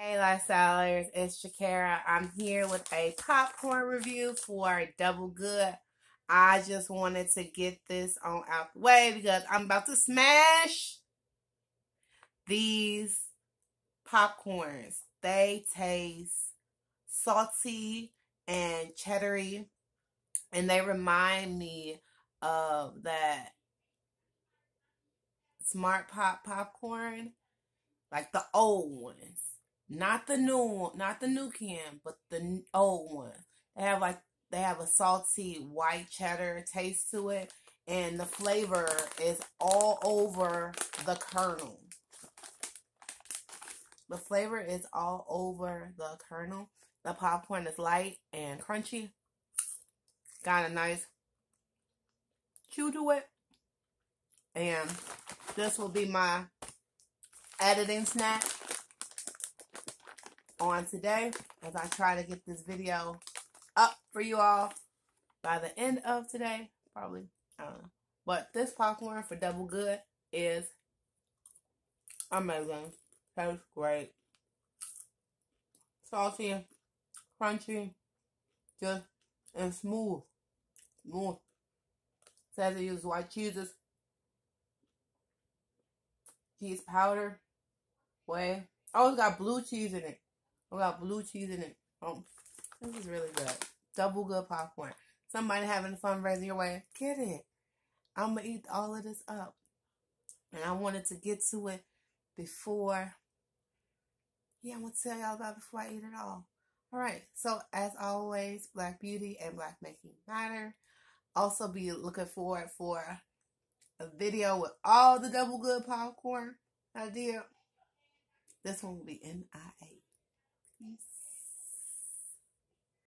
Hey lifestylers, it's Shakira. I'm here with a popcorn review for Double Good. I just wanted to get this on out the way because I'm about to smash these popcorns. They taste salty and cheddary and they remind me of that Smart Pop popcorn, like the old ones not the new one, not the new can, but the old one. They have like they have a salty white cheddar taste to it, and the flavor is all over the kernel. The flavor is all over the kernel. The popcorn is light and crunchy. Got a nice chew to it. And this will be my editing snack on today as I try to get this video up for you all by the end of today. Probably, know. But this popcorn for Double Good is amazing. Tastes great. Salty, crunchy, just and smooth. Smooth. Says it uses white cheeses, cheese powder, whey. Oh, it's got blue cheese in it. We got blue cheese in it. Oh, this is really good. Double good popcorn. Somebody having fun raising your way. Get it. I'm going to eat all of this up. And I wanted to get to it before. Yeah, I'm going to tell y'all about before I eat it all. All right. So, as always, Black Beauty and Black Making Matter. Also, be looking forward for a video with all the double good popcorn I. This one will be NIA. Isso.